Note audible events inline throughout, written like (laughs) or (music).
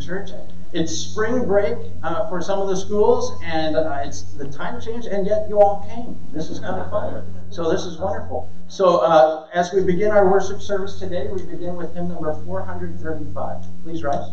Church. It's spring break uh, for some of the schools, and uh, it's the time change, and yet you all came. This is kind of fun. So this is wonderful. So uh, as we begin our worship service today, we begin with hymn number 435. Please rise.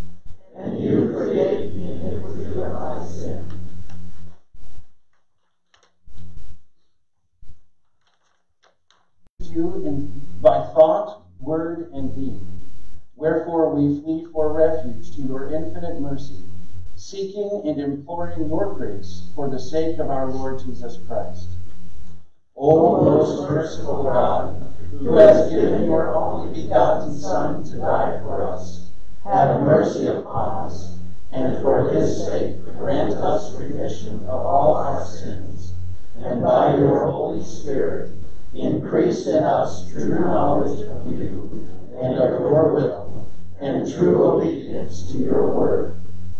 And you forgave me iniquity of my sin. You in by thought, word, and deed. Wherefore we flee for refuge to your infinite mercy seeking and imploring your grace for the sake of our Lord Jesus Christ. O most merciful God, who has given your only begotten Son to die for us, have mercy upon us, and for his sake grant us remission of all our sins, and by your Holy Spirit increase in us true knowledge of you and of your will, and true obedience to your word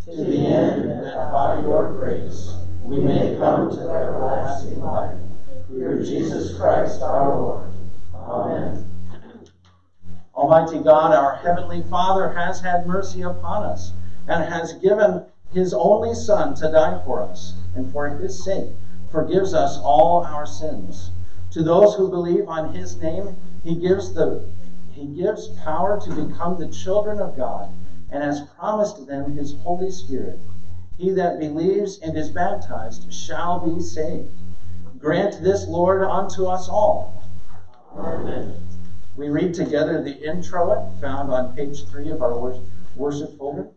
to the end that by your grace we may come to everlasting life. Through Jesus Christ our Lord. Amen. Almighty God, our Heavenly Father, has had mercy upon us and has given His only Son to die for us, and for His sake forgives us all our sins. To those who believe on His name, He gives the He gives power to become the children of God and has promised them his Holy Spirit. He that believes and is baptized shall be saved. Grant this, Lord, unto us all. Amen. We read together the introit found on page three of our worship folder.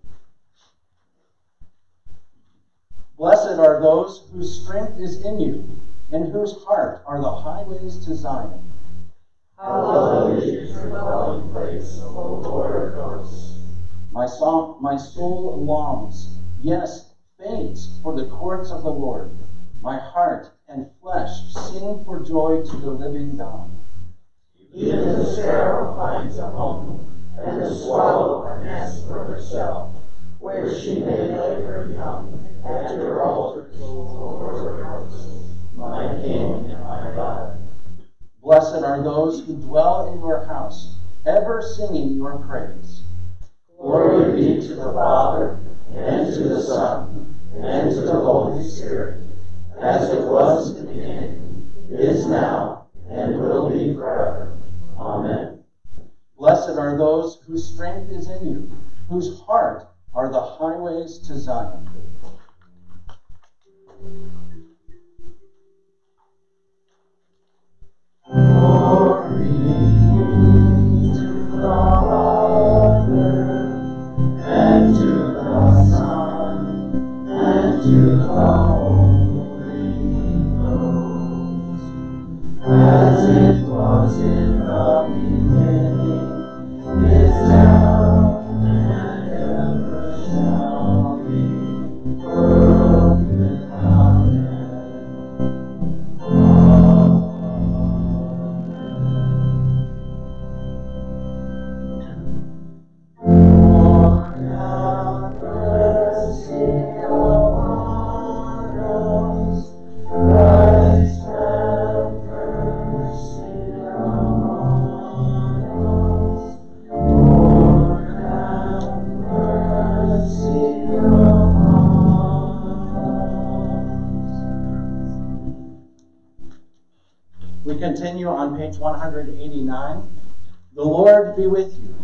Blessed are those whose strength is in you, and whose heart are the highways to Zion. Hallelujah your dwelling place, O Lord of hosts. My, song, my soul longs, yes, faints for the courts of the Lord. My heart and flesh sing for joy to the living God. Even the sparrow finds a home, and the swallow a nest for herself, where she may lay her young at your altars, Lord my King and my God. Blessed are those who dwell in your house, ever singing your praise. Glory be to the Father, and to the Son, and to the Holy Spirit, as it was in the beginning, is now, and will be forever. Amen. Blessed are those whose strength is in you, whose heart are the highways to Zion. Glory to and to the Son, and to the 189. The Lord be with you.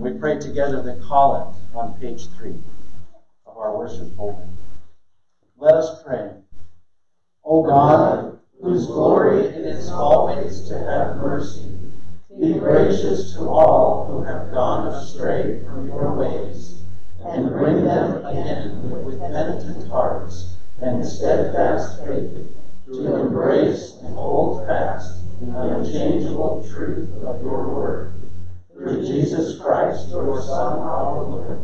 We pray together the collect on page 3 of our worship folder. Let us pray. O God, whose glory it is always to have mercy, be gracious to all who have gone astray from your ways, and bring them again with penitent hearts and steadfast faith to embrace and hold fast the unchangeable truth of your word. Through Jesus Christ, your Son, our Lord,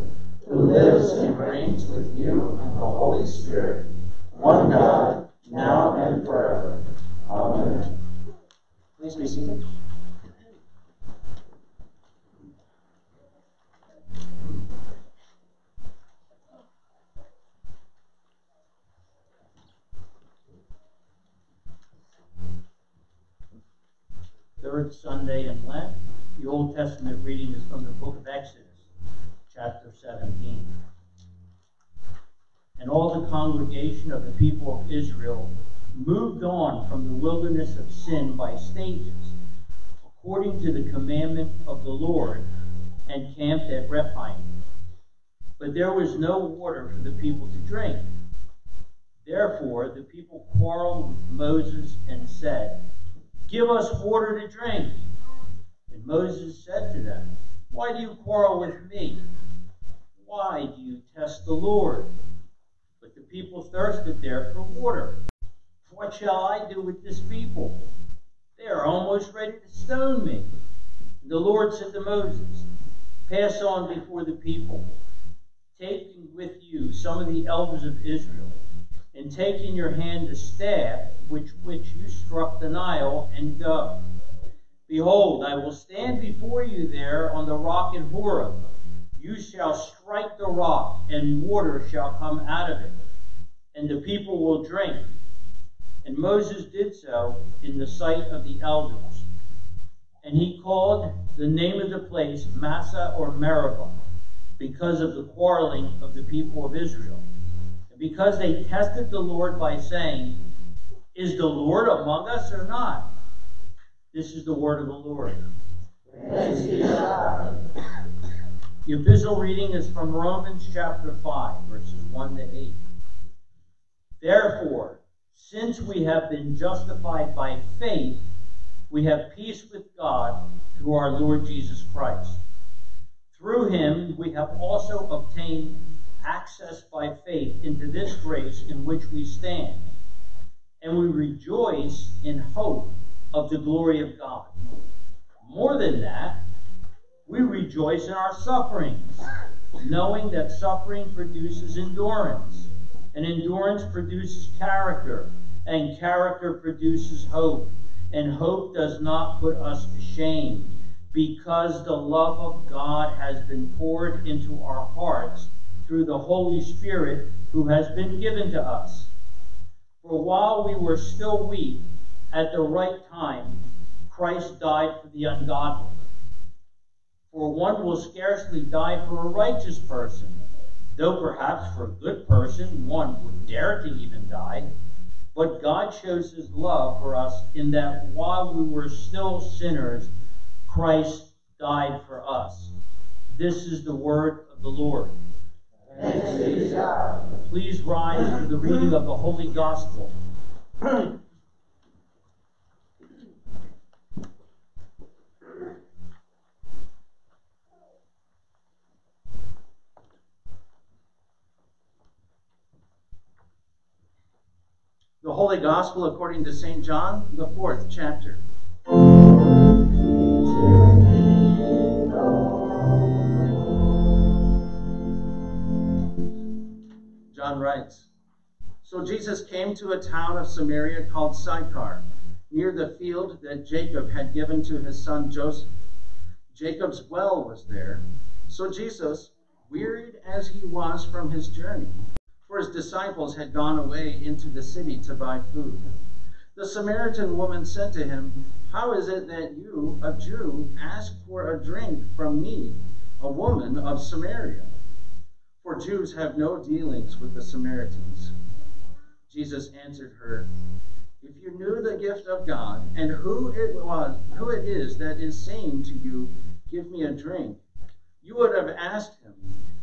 who lives and reigns with you and the Holy Spirit, one God, now and forever. Amen. Fourth Sunday in Lent. The Old Testament reading is from the book of Exodus, chapter 17. And all the congregation of the people of Israel moved on from the wilderness of sin by stages, according to the commandment of the Lord, and camped at Rephidim. But there was no water for the people to drink. Therefore, the people quarreled with Moses and said, Give us water to drink. And Moses said to them, Why do you quarrel with me? Why do you test the Lord? But the people thirsted there for water. What shall I do with this people? They are almost ready to stone me. And the Lord said to Moses, Pass on before the people, taking with you some of the elders of Israel and take in your hand the staff which which you struck the Nile, and go. Behold, I will stand before you there on the rock in Horeb. You shall strike the rock, and water shall come out of it, and the people will drink. And Moses did so in the sight of the elders. And he called the name of the place Massah or Meribah, because of the quarreling of the people of Israel because they tested the Lord by saying, Is the Lord among us or not? This is the word of the Lord. The epistle reading is from Romans chapter 5, verses 1 to 8. Therefore, since we have been justified by faith, we have peace with God through our Lord Jesus Christ. Through him we have also obtained access by faith into this grace in which we stand. And we rejoice in hope of the glory of God. More than that, we rejoice in our sufferings, knowing that suffering produces endurance, and endurance produces character, and character produces hope, and hope does not put us to shame, because the love of God has been poured into our hearts through the Holy Spirit who has been given to us. For while we were still weak, at the right time, Christ died for the ungodly. For one will scarcely die for a righteous person, though perhaps for a good person one would dare to even die. But God shows his love for us in that while we were still sinners, Christ died for us. This is the word of the Lord. Please rise for the reading of the Holy Gospel. The Holy Gospel according to St. John, the fourth chapter. Writes So Jesus came to a town of Samaria called Sychar, near the field that Jacob had given to his son Joseph. Jacob's well was there. So Jesus, wearied as he was from his journey, for his disciples had gone away into the city to buy food. The Samaritan woman said to him, How is it that you, a Jew, ask for a drink from me, a woman of Samaria? For Jews have no dealings with the Samaritans. Jesus answered her, If you knew the gift of God and who it was, who it is that is saying to you, Give me a drink, you would have asked him,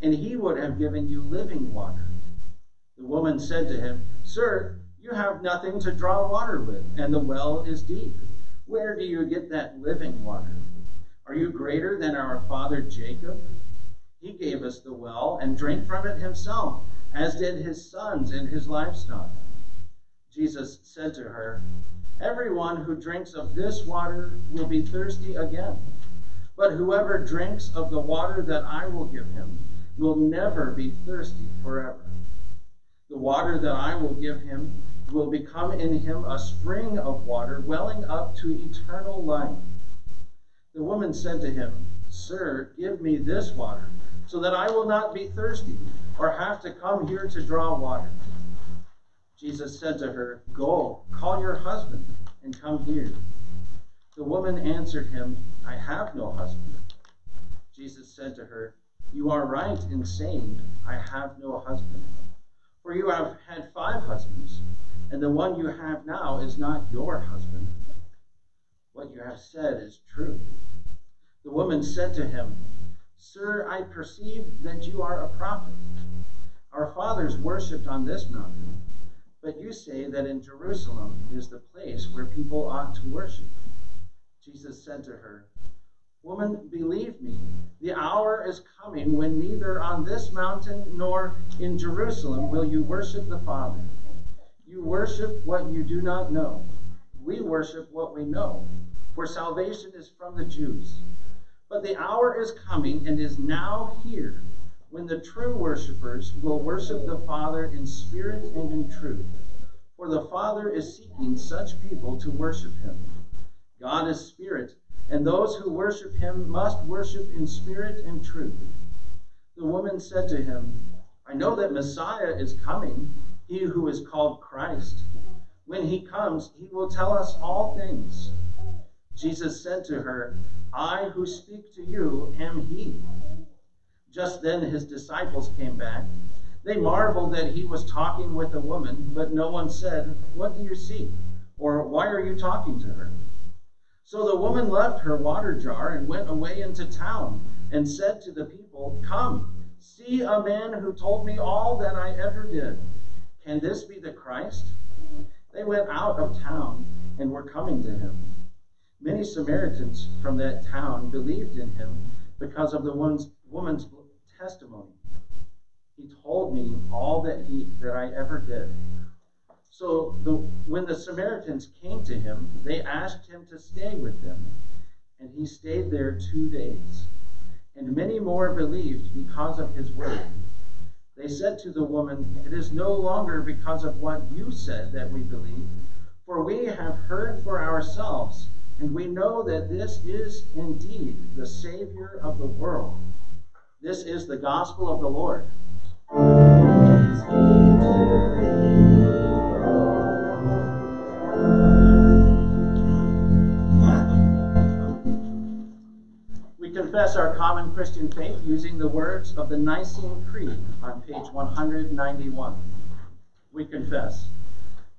and he would have given you living water. The woman said to him, Sir, you have nothing to draw water with, and the well is deep. Where do you get that living water? Are you greater than our father Jacob? He gave us the well and drank from it himself, as did his sons and his livestock. Jesus said to her, Everyone who drinks of this water will be thirsty again. But whoever drinks of the water that I will give him will never be thirsty forever. The water that I will give him will become in him a spring of water welling up to eternal life. The woman said to him, Sir, give me this water so that I will not be thirsty or have to come here to draw water. Jesus said to her, Go, call your husband and come here. The woman answered him, I have no husband. Jesus said to her, You are right in saying, I have no husband. For you have had five husbands, and the one you have now is not your husband. What you have said is true. The woman said to him, Sir, I perceive that you are a prophet. Our fathers worshipped on this mountain, but you say that in Jerusalem is the place where people ought to worship. Jesus said to her, Woman, believe me, the hour is coming when neither on this mountain nor in Jerusalem will you worship the Father. You worship what you do not know. We worship what we know, for salvation is from the Jews. But the hour is coming and is now here when the true worshippers will worship the Father in spirit and in truth. For the Father is seeking such people to worship him. God is spirit, and those who worship him must worship in spirit and truth. The woman said to him, I know that Messiah is coming, he who is called Christ. When he comes, he will tell us all things. Jesus said to her, I who speak to you am he. Just then his disciples came back. They marveled that he was talking with a woman, but no one said, What do you seek? Or why are you talking to her? So the woman left her water jar and went away into town and said to the people, Come, see a man who told me all that I ever did. Can this be the Christ? They went out of town and were coming to him. Many Samaritans from that town believed in him because of the woman's testimony. He told me all that he that I ever did. So the, when the Samaritans came to him, they asked him to stay with them, and he stayed there two days. And many more believed because of his word. They said to the woman, It is no longer because of what you said that we believe, for we have heard for ourselves and we know that this is indeed the Savior of the world. This is the gospel of the Lord. We confess our common Christian faith using the words of the Nicene Creed on page 191. We confess.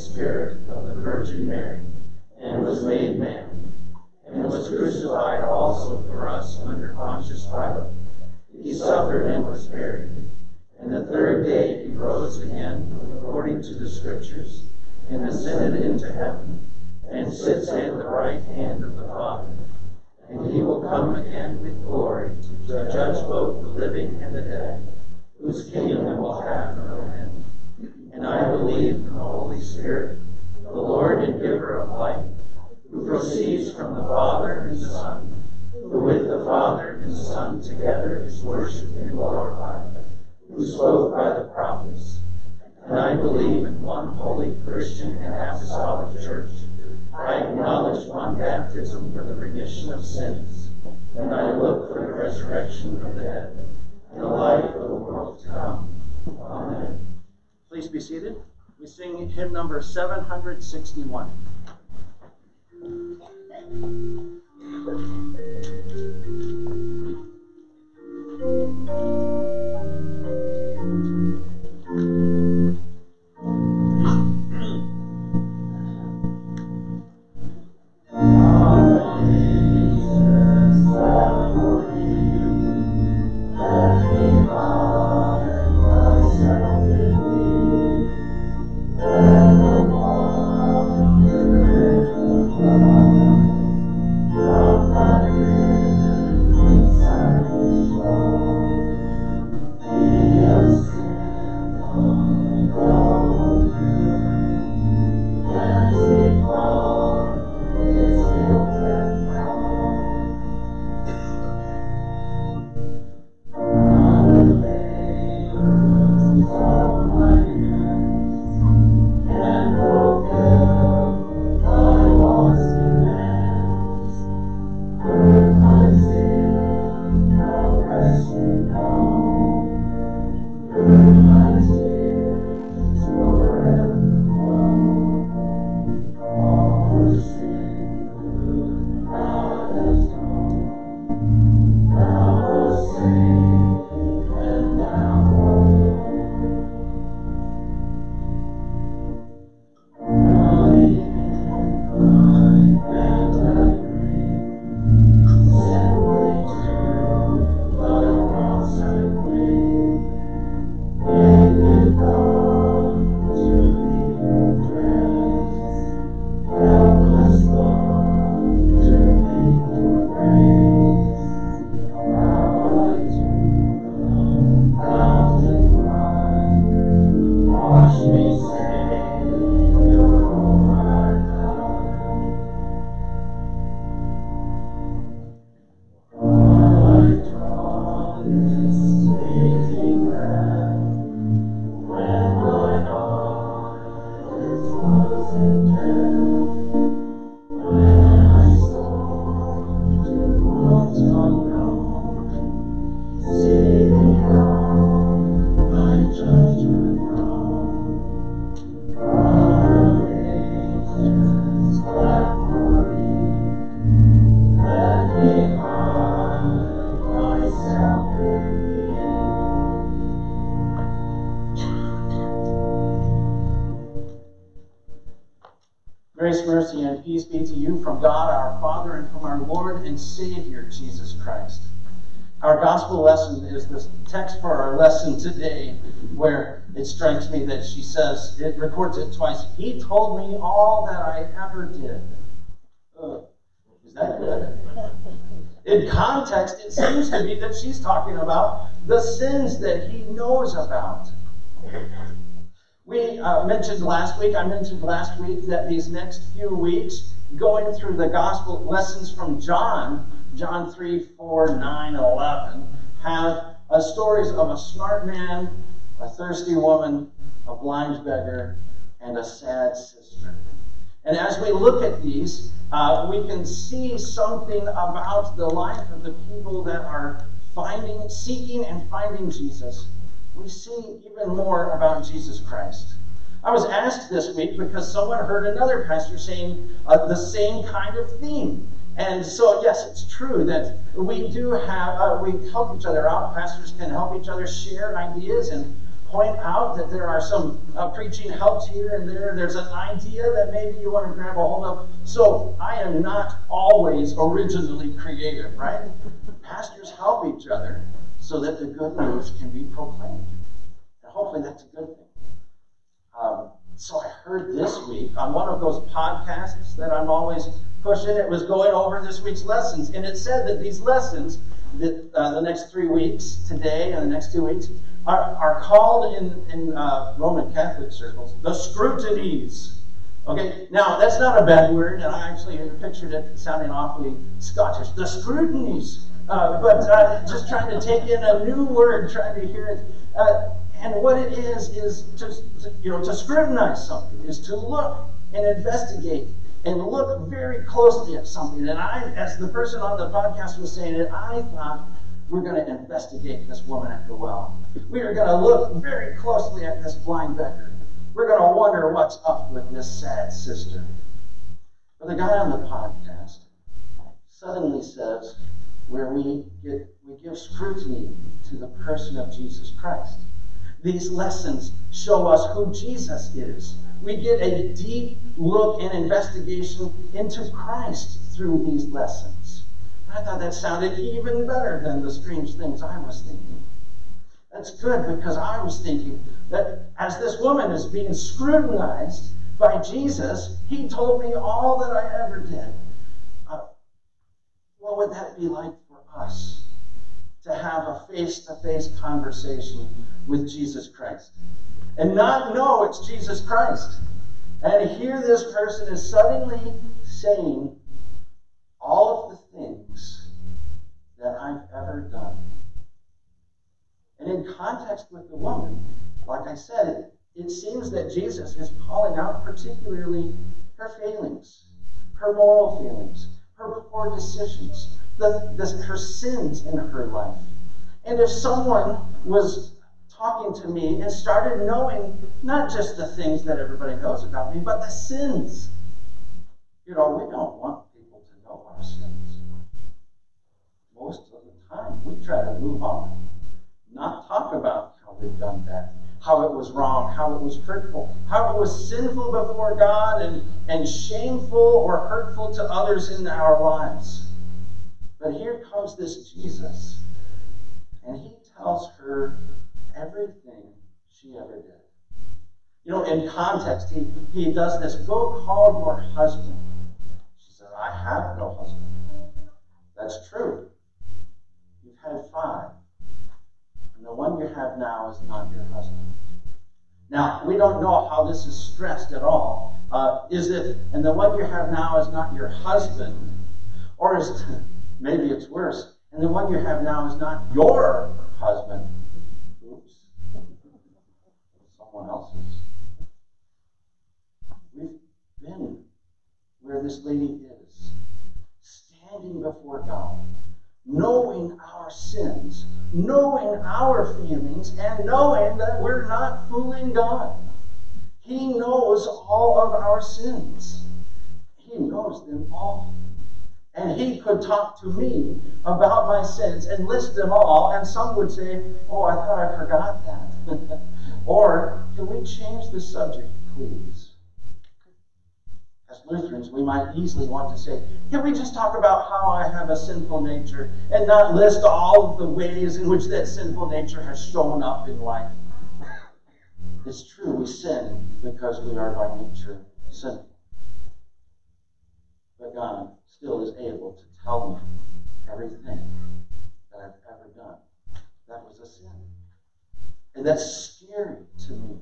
Spirit Christian and Apostolic Church. I acknowledge one baptism for the remission of sins, and I look for the resurrection of the dead and the life of the world to come. Amen. Please be seated. We sing hymn number 761. Gospel lesson is the text for our lesson today, where it strikes me that she says, it records it twice. He told me all that I ever did. Uh, is that good? In context, it seems to be that she's talking about the sins that he knows about. We uh, mentioned last week, I mentioned last week that these next few weeks, going through the gospel lessons from John, John 3, 4, 9, 11, have uh, stories of a smart man, a thirsty woman, a blind beggar, and a sad sister. And as we look at these, uh, we can see something about the life of the people that are finding, seeking, and finding Jesus we see even more about Jesus Christ. I was asked this week because someone heard another pastor saying uh, the same kind of theme. And so, yes, it's true that we do have, uh, we help each other out. Pastors can help each other share ideas and point out that there are some uh, preaching helps here and there. There's an idea that maybe you want to grab a hold of. So, I am not always originally creative, right? Pastors help each other so that the good news can be proclaimed. And hopefully that's a good thing. Um, so I heard this week on one of those podcasts that I'm always pushing, it was going over this week's lessons. And it said that these lessons, that uh, the next three weeks, today and the next two weeks, are, are called in, in uh, Roman Catholic circles the scrutinies. Okay, now that's not a bad word, and I actually pictured it sounding awfully Scottish. The scrutinies. Uh, but uh, just trying to take in a new word, trying to hear it. Uh, and what it is is to, to, you know to scrutinize something, is to look and investigate and look very closely at something. And I, as the person on the podcast was saying it, I thought we're going to investigate this woman at the well. We are going to look very closely at this blind beggar. We're going to wonder what's up with this sad sister. But the guy on the podcast suddenly says, where we, get, we give scrutiny to the person of Jesus Christ. These lessons show us who Jesus is. We get a deep look and investigation into Christ through these lessons. I thought that sounded even better than the strange things I was thinking. That's good because I was thinking that as this woman is being scrutinized by Jesus, he told me all that I ever did. Uh, what would that be like for us to have a face to face conversation with Jesus Christ and not know it's Jesus Christ. And here this person is suddenly saying all of the things that I've ever done. And in context with the woman, like I said, it, it seems that Jesus is calling out particularly her failings, her moral failings, her poor decisions, her sins in her life. And if someone was talking to me and started knowing not just the things that everybody knows about me, but the sins, you know, we don't want people to know our sins. Most of the time, we try to move on, not talk about how we've done that how it was wrong, how it was hurtful, how it was sinful before God and, and shameful or hurtful to others in our lives. But here comes this Jesus, and he tells her everything she ever did. You know, in context, he, he does this go call your husband. She said, I have no husband. That's true. You've had five. And the one you have now is not your husband. Now, we don't know how this is stressed at all. Uh, is it, and the one you have now is not your husband, or is maybe it's worse, and the one you have now is not your husband. Oops. Someone else's. We've been where this lady is, standing before God knowing our sins, knowing our feelings, and knowing that we're not fooling God. He knows all of our sins. He knows them all. And he could talk to me about my sins and list them all, and some would say, Oh, I thought I forgot that. (laughs) or, can we change the subject, please? As Lutherans, we might easily want to say, can we just talk about how I have a sinful nature and not list all of the ways in which that sinful nature has shown up in life? (laughs) It's true, we sin because we are by nature sinful. But God still is able to tell me everything that I've ever done. That was a sin. And that's scary to me.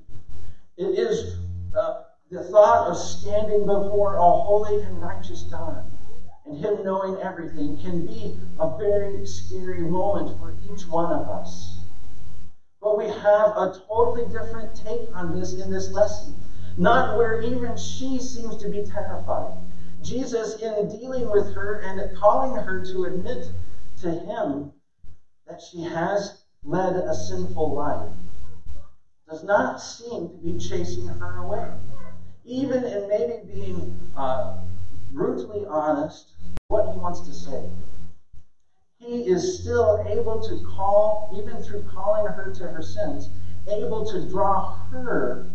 It is uh, the thought of standing before a holy and righteous God and Him knowing everything can be a very scary moment for each one of us. But we have a totally different take on this in this lesson. Not where even she seems to be terrified. Jesus, in dealing with her and calling her to admit to him that she has led a sinful life, does not seem to be chasing her away. Even in maybe being uh, brutally honest, what he wants to say. He is still able to call, even through calling her to her sins, able to draw her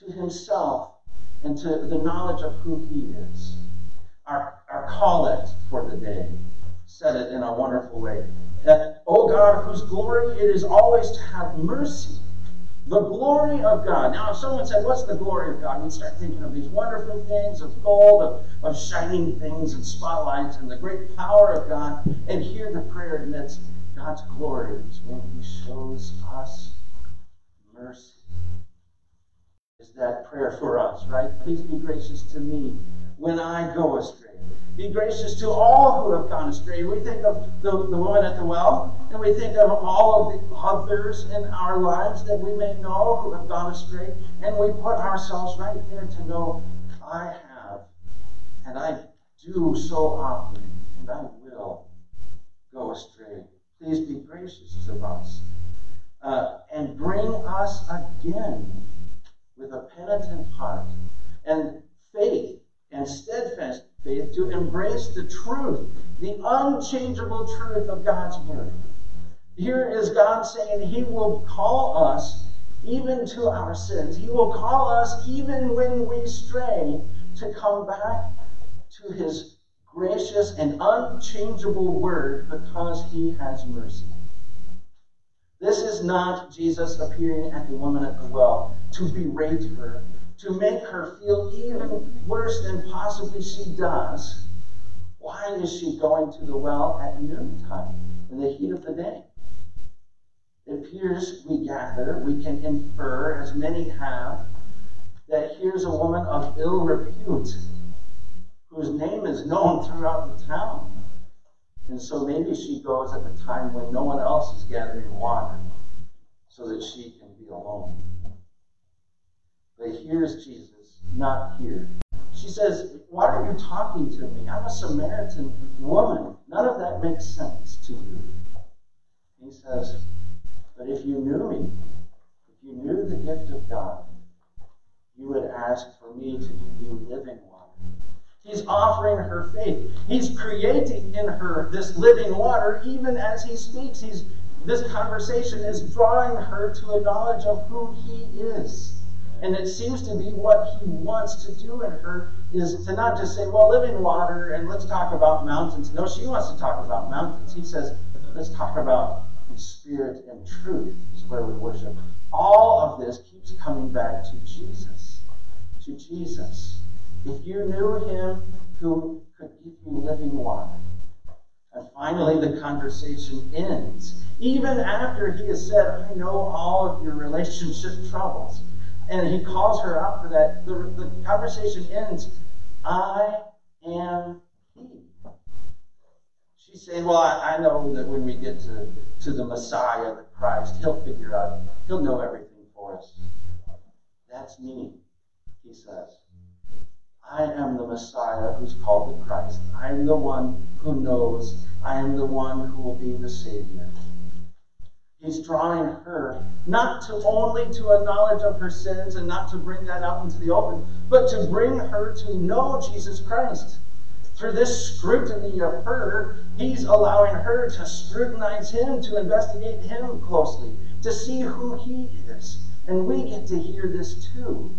to himself and to the knowledge of who he is. Our, our collect for the day said it in a wonderful way. That, O God, whose glory it is always to have mercy the glory of God. Now, if someone said, What's the glory of God? We'd start thinking of these wonderful things of gold, of, of shining things and spotlights, and the great power of God. And here the prayer admits God's glory is when He shows us mercy. Is that prayer for us, right? Please be gracious to me when I go astray. Be gracious to all who have gone astray. We think of the, the woman at the well, and we think of all of the others in our lives that we may know who have gone astray, and we put ourselves right there to know I have, and I do so often, and I will go astray. Please be gracious to us. Uh, and bring us again with a penitent heart and faith and steadfast faith to embrace the truth, the unchangeable truth of God's Word. Here is God saying He will call us even to our sins. He will call us even when we stray to come back to His gracious and unchangeable Word because He has mercy. This is not Jesus appearing at the woman at the well to berate her to make her feel even worse than possibly she does, why is she going to the well at noontime in the heat of the day? It appears we gather, we can infer, as many have, that here's a woman of ill repute whose name is known throughout the town. And so maybe she goes at the time when no one else is gathering water so that she can be alone. But here's Jesus, not here. She says, Why are you talking to me? I'm a Samaritan woman. None of that makes sense to you. He says, But if you knew me, if you knew the gift of God, you would ask for me to give you living water. He's offering her faith. He's creating in her this living water even as he speaks. He's, this conversation is drawing her to a knowledge of who he is. And it seems to be what he wants to do in her is to not just say, well, living water and let's talk about mountains. No, she wants to talk about mountains. He says, let's talk about spirit and truth is where we worship. All of this keeps coming back to Jesus. To Jesus. If you knew him who could give you living water. And finally, the conversation ends. Even after he has said, I know all of your relationship troubles and he calls her out for that. The, the conversation ends, I am he. She's saying, Well, I, I know that when we get to, to the Messiah, the Christ, he'll figure out, he'll know everything for us. That's me, he says. I am the Messiah who's called the Christ. I am the one who knows. I am the one who will be the Savior. He's drawing her not to only to a knowledge of her sins and not to bring that out into the open, but to bring her to know Jesus Christ. Through this scrutiny of her, he's allowing her to scrutinize him, to investigate him closely, to see who he is. And we get to hear this too.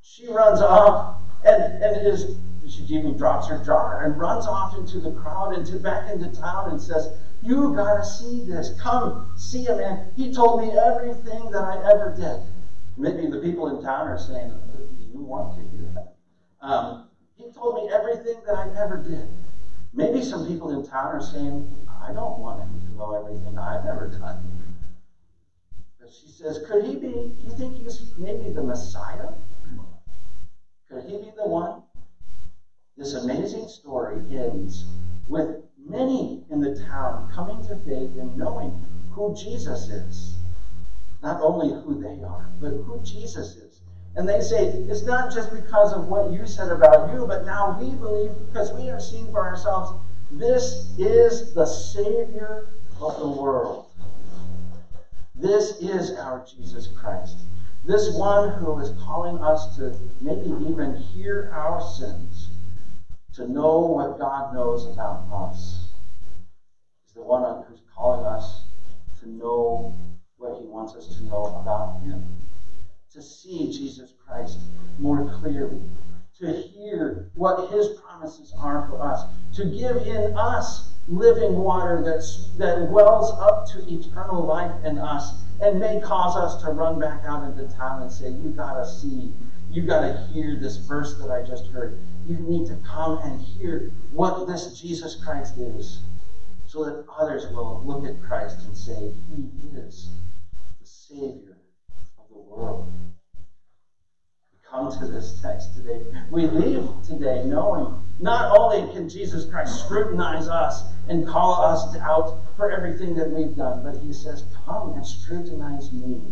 She runs off and, and is she even drops her jar and runs off into the crowd and to back into town and says, You gotta see this. Come see him, man. He told me everything that I ever did. Maybe the people in town are saying, Do you want to hear that? Um, he told me everything that I ever did. Maybe some people in town are saying, I don't want him to know everything I've ever done. But she says, Could he be, do you think he's maybe the Messiah? Could he be the one? This amazing story ends with many in the town coming to faith and knowing who Jesus is. Not only who they are, but who Jesus is. And they say, it's not just because of what you said about you, but now we believe because we have seen for ourselves this is the Savior of the world. This is our Jesus Christ. This one who is calling us to maybe even hear our sins, to know what God knows about us, is the one who's calling us to know what he wants us to know about him, to see Jesus Christ more clearly, to hear what his promises are for us, to give in us living water that's, that wells up to eternal life in us and may cause us to run back out into town and say, You got to see, you got to hear this verse that I just heard. You need to come and hear what this Jesus Christ is so that others will look at Christ and say, He is the Savior of the world We come to this text today. We leave today knowing not only can Jesus Christ scrutinize us and call us out for everything that we've done, but he says, Come and scrutinize me.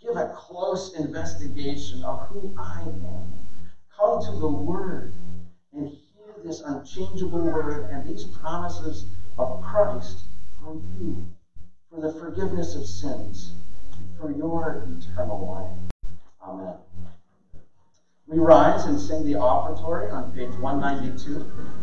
Give a close investigation of who I am. Come to the Word and hear this unchangeable Word and these promises of Christ for you, for the forgiveness of sins, for your eternal life. Amen. We rise and sing the offertory on page 192.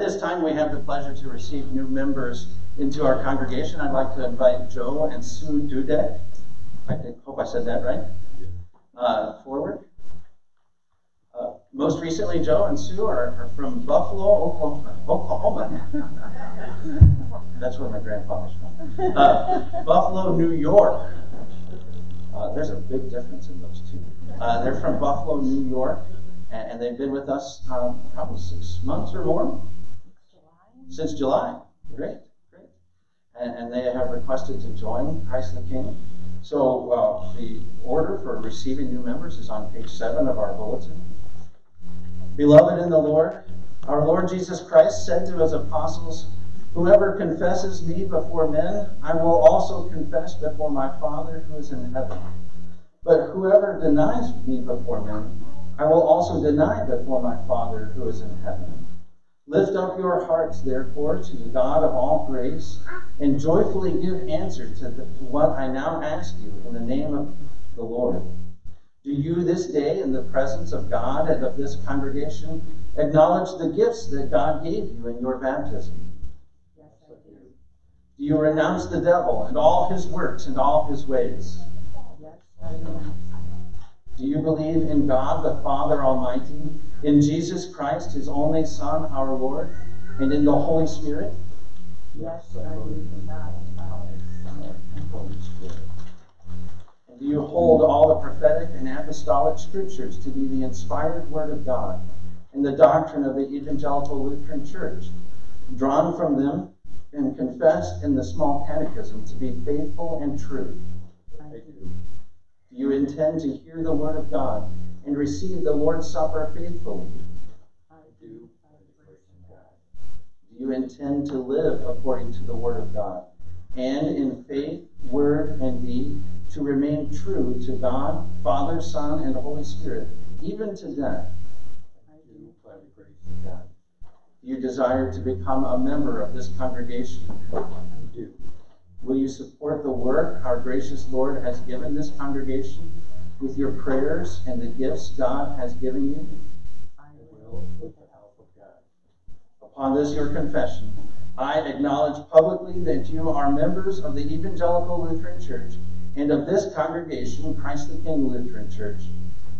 This time, we have the pleasure to receive new members into our congregation. I'd like to invite Joe and Sue Dudek. I hope I said that right. Uh, forward. Uh, most recently, Joe and Sue are, are from Buffalo, Oklahoma. Oklahoma. (laughs) That's where my grandfather's from. Uh, Buffalo, New York. Uh, there's a big difference in those two. Uh, they're from Buffalo, New York, and, and they've been with us um, probably six months or more. Since July. Great, great. And, and they have requested to join Christ the King. So uh, the order for receiving new members is on page seven of our bulletin. Beloved in the Lord, our Lord Jesus Christ said to his apostles, Whoever confesses me before men, I will also confess before my Father who is in heaven. But whoever denies me before men, I will also deny before my Father who is in heaven. Lift up your hearts, therefore, to the God of all grace, and joyfully give answer to, the, to what I now ask you in the name of the Lord. Do you this day, in the presence of God and of this congregation, acknowledge the gifts that God gave you in your baptism? Yes, I do. Do you renounce the devil and all his works and all his ways? Yes, I do. Do you believe in God the Father Almighty, in Jesus Christ, his only Son, our Lord, and in the Holy Spirit? Yes, I do. God, Father, Son, and Holy Spirit. And do you hold all the prophetic and apostolic scriptures to be the inspired Word of God and the doctrine of the Evangelical Lutheran Church, drawn from them and confessed in the small catechism to be faithful and true? I do. Do you intend to hear the Word of God and receive the Lord's Supper faithfully? I do. By the grace of God. Do you intend to live according to the Word of God and in faith, word, and deed to remain true to God, Father, Son, and Holy Spirit, even to death? I do. By the grace of God. Do you desire to become a member of this congregation? I do. Will you support the work our gracious Lord has given this congregation with your prayers and the gifts God has given you? I will, with the help of God. Upon this, your confession, I acknowledge publicly that you are members of the Evangelical Lutheran Church and of this congregation, Christ the King Lutheran Church.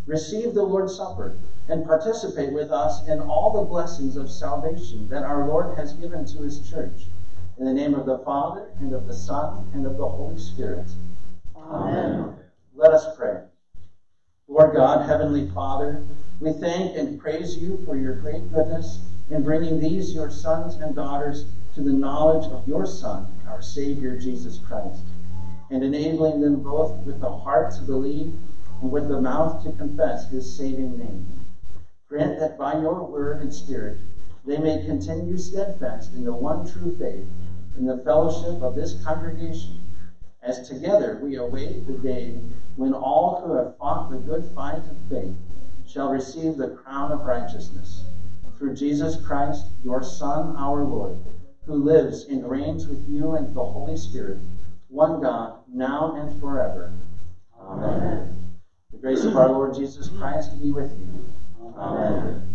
Receive the Lord's Supper and participate with us in all the blessings of salvation that our Lord has given to his church. In the name of the Father, and of the Son, and of the Holy Spirit. Amen. Let us pray. Lord God, Heavenly Father, we thank and praise you for your great goodness in bringing these, your sons and daughters, to the knowledge of your Son, our Savior, Jesus Christ, and enabling them both with the heart to believe and with the mouth to confess his saving name. Grant that by your word and spirit they may continue steadfast in the one true faith, in the fellowship of this congregation, as together we await the day when all who have fought the good fight of faith shall receive the crown of righteousness. Through Jesus Christ, your Son, our Lord, who lives and reigns with you and the Holy Spirit, one God, now and forever. Amen. The grace of our Lord Jesus Christ be with you. Amen.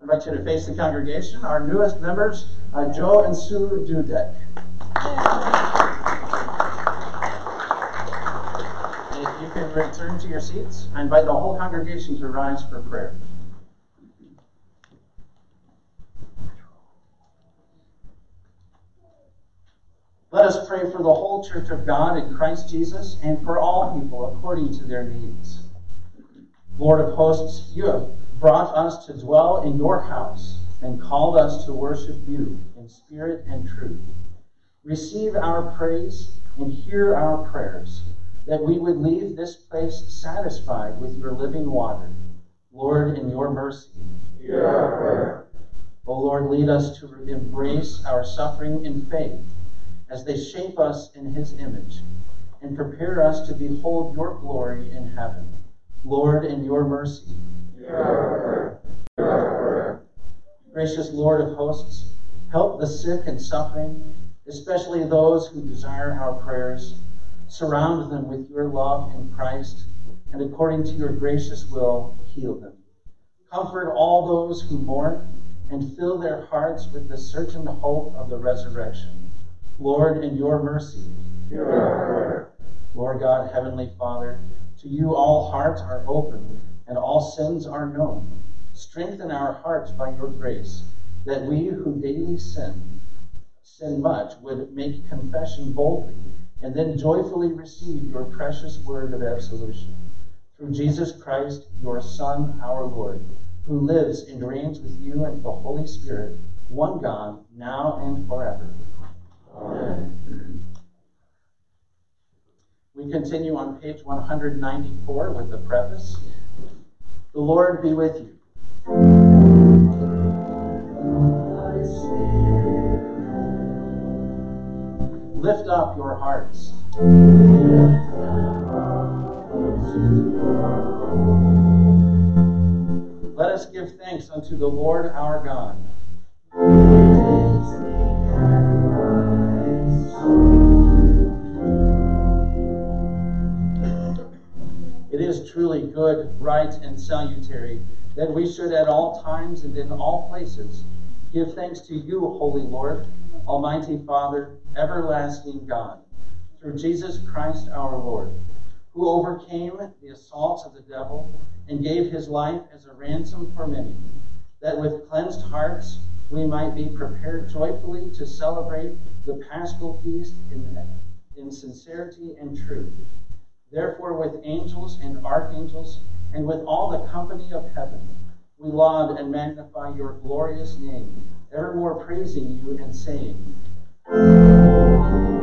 I invite you to face the congregation, our newest members, uh, Joe and Sue Dudek. If you can return to your seats, I invite the whole congregation to rise for prayer. Let us pray for the whole church of God in Christ Jesus and for all people according to their needs. Lord of hosts, you have brought us to dwell in your house and called us to worship you in spirit and truth. Receive our praise and hear our prayers, that we would leave this place satisfied with your living water. Lord, in your mercy, Hear our prayer. O Lord, lead us to embrace our suffering in faith as they shape us in his image and prepare us to behold your glory in heaven. Lord, in your mercy, Hear our prayer. Hear our prayer. Gracious Lord of hosts, help the sick and suffering, especially those who desire our prayers. Surround them with your love in Christ, and according to your gracious will, heal them. Comfort all those who mourn, and fill their hearts with the certain hope of the resurrection. Lord, in your mercy, hear our prayer. Lord God, Heavenly Father, to you all hearts are open and all sins are known. Strengthen our hearts by your grace, that we who daily sin, sin much, would make confession boldly and then joyfully receive your precious word of absolution. Through Jesus Christ, your Son, our Lord, who lives and reigns with you and the Holy Spirit, one God, now and forever. Amen. We continue on page 194 with the preface. The Lord be with you. Lift up your hearts. Let us give thanks unto the Lord our God. It is truly good, right, and salutary that we should at all times and in all places give thanks to you, Holy Lord, Almighty Father, everlasting God, through Jesus Christ our Lord, who overcame the assaults of the devil and gave his life as a ransom for many, that with cleansed hearts we might be prepared joyfully to celebrate the paschal feast in, in sincerity and truth. Therefore, with angels and archangels, and with all the company of heaven, we laud and magnify your glorious name, evermore praising you and saying, We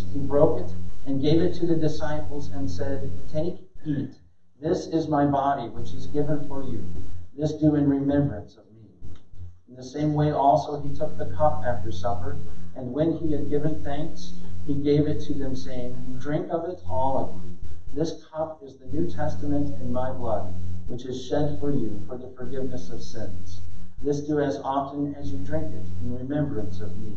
he broke it and gave it to the disciples and said, Take, eat. This is my body, which is given for you. This do in remembrance of me. In the same way also he took the cup after supper, and when he had given thanks, he gave it to them, saying, Drink of it, all of you. This cup is the New Testament in my blood, which is shed for you for the forgiveness of sins. This do as often as you drink it in remembrance of me.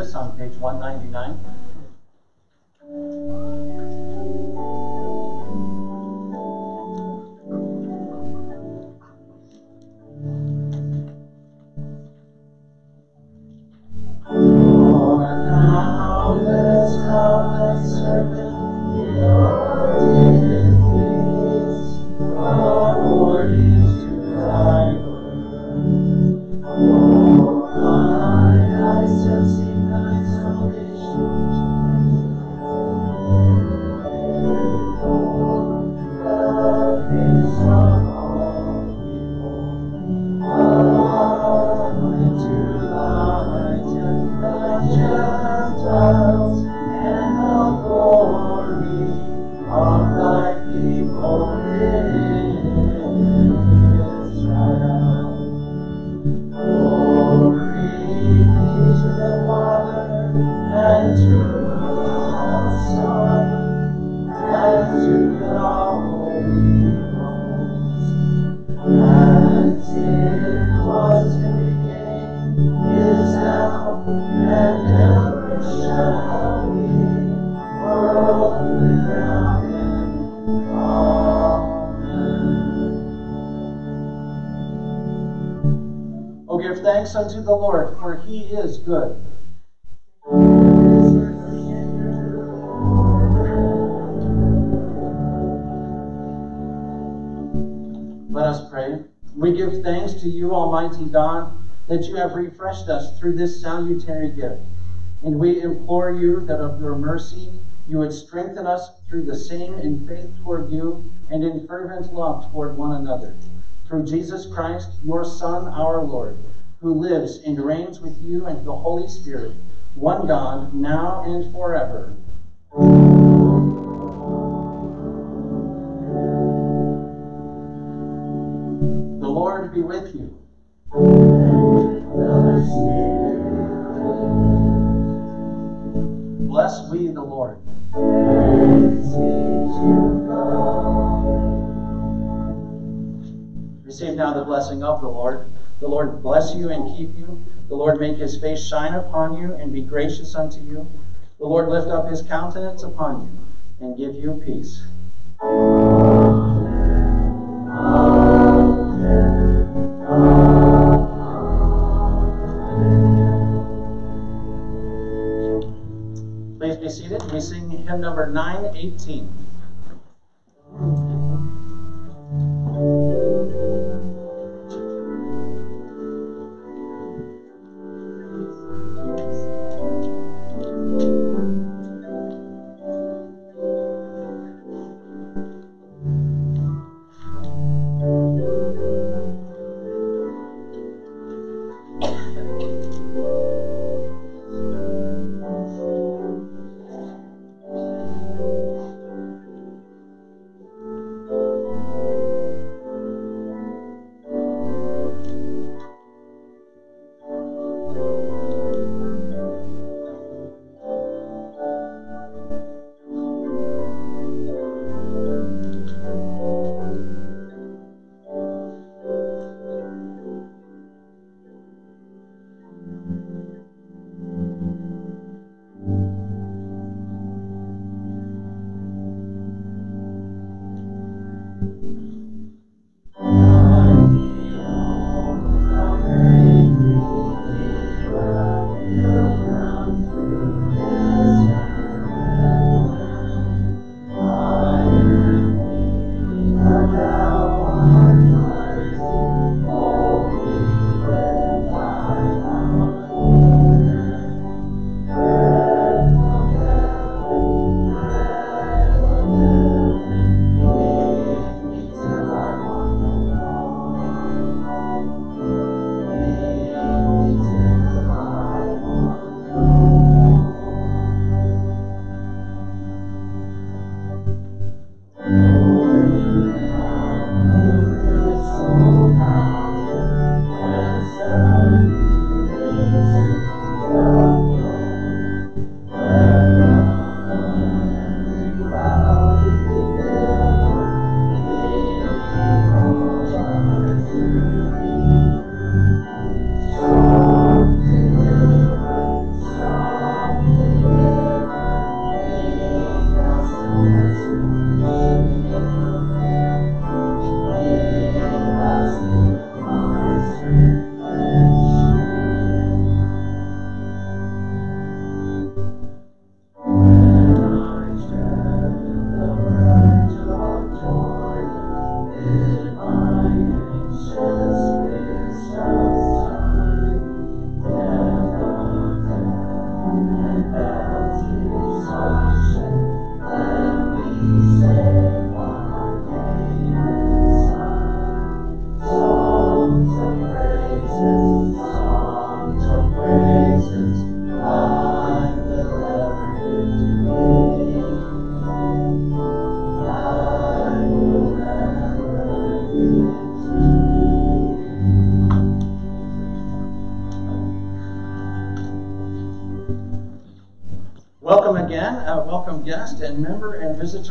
Dimittis on page 199? Through this salutary gift. And we implore you that of your mercy you would strengthen us through the same in faith toward you and in fervent love toward one another. Through Jesus Christ, your Son, our Lord who lives and reigns with you and the Holy Spirit, one God, now and forever. The Lord be with you. We the Lord. Receive now the blessing of the Lord. The Lord bless you and keep you. The Lord make his face shine upon you and be gracious unto you. The Lord lift up his countenance upon you and give you peace. Hymn number 918.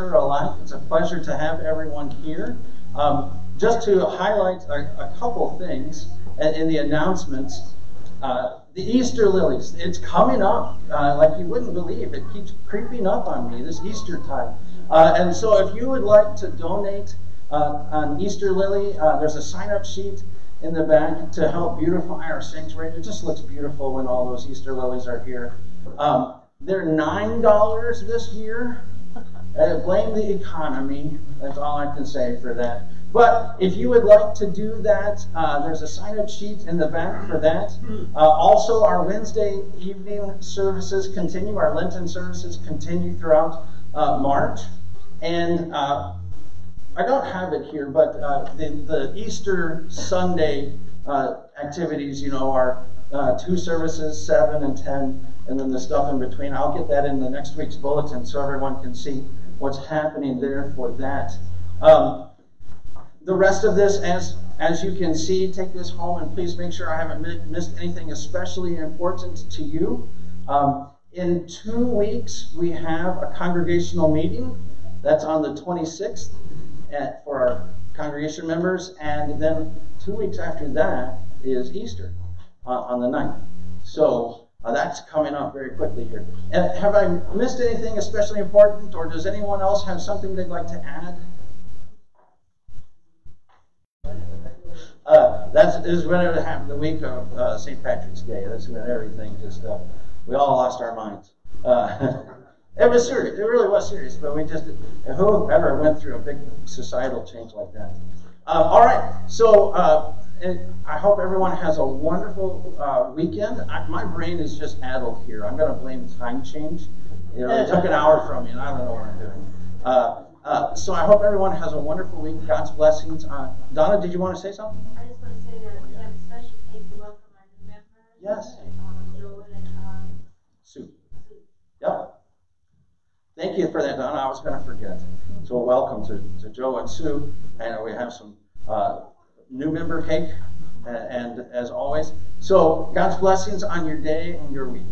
Alike. It's a pleasure to have everyone here. Um, just to highlight a, a couple things in, in the announcements, uh, the Easter lilies, it's coming up uh, like you wouldn't believe. It keeps creeping up on me this Easter time. Uh, and so if you would like to donate uh, an Easter lily, uh, there's a sign up sheet in the back to help beautify our sanctuary. It just looks beautiful when all those Easter lilies are here. Um, they're $9 this year. Uh, blame the economy. That's all I can say for that. But if you would like to do that, uh, there's a sign up sheet in the back for that. Uh, also, our Wednesday evening services continue, our Lenten services continue throughout uh, March. And uh, I don't have it here, but uh, the, the Easter Sunday activities, you know, are two services, 7 and 10, and then the stuff in between. I'll get that in the next week's bulletin so everyone can see what's happening there for that. Um, the rest of this, as, as you can see, take this home and please make sure I haven't missed anything especially important to you. Um, in two weeks, we have a congregational meeting. That's on the 26th at, for our congregation members. And then two weeks after that is Easter uh, on the 9th. So uh, that's coming up very quickly here. And have I missed anything especially important, or does anyone else have something they'd like to add? Uh, that's when it happened the week of uh, St. Patrick's Day. That's when everything just uh, we all lost our minds. Uh, (laughs) it was serious. It really was serious. But we just whoever went through a big societal change like that. Uh, all right. So uh, I hope everyone has a wonderful weekend. I, my brain is just addled here. I'm going to blame time change. You know, it took an hour from me, and I don't know what I'm doing. Uh, so I hope everyone has a wonderful week. God's blessings. Uh, Donna, did you want to say something? I just want to say that we have a special cake to welcome our new members. Yes. Um, Joe and um, Sue. Yep. Thank you for that, Donna. I was going to forget. So welcome to, to Joe and Sue. And we have some uh, new member Hank, Uh, and as always, so God's blessings on your day and your week.